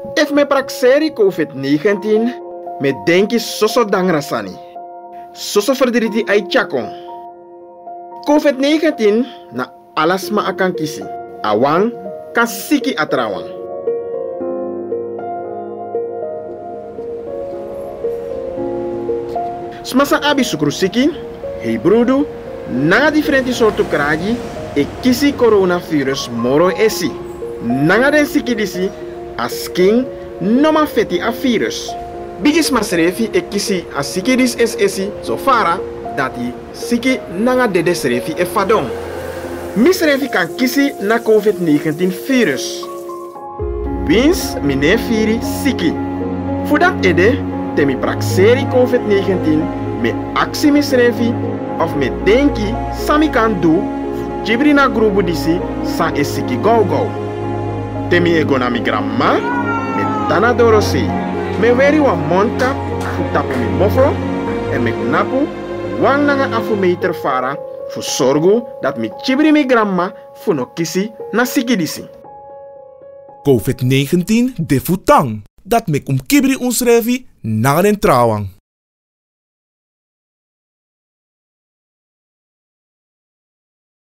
If me praxeri COVID-19, me denki soso dangrasani. Soso verdriti ai chakon. COVID-19 na alas ma akan kisi. Awang kan siki atrawang. Smasa abi sukru siki, hei brudu, nanga diferenti soortu kragi e kisi coronavirus moro esi. Nanga den siki disi a skin noma feti a virus. Bigis masrefi e kisi a siki dis so fara dati siki nanga dede srefi e fadon. Misrefi kan kisi na COVID-19 virus. Wins mine firi siki. Fudat ede temi praxeri COVID-19 me aksi misrefi of me denki sami kan do jibri na grubu disi sa e siki go. Temi ego na mi me tana dorosi. Me weri wa monta fu tapu mi mofro e me kunapu wang nanga meter fara fu sorgu dat mi chibri mi grandma fu no kisi na siki disi. COVID-19 de futang. Dat mek um kibri ons revi na den trouwang.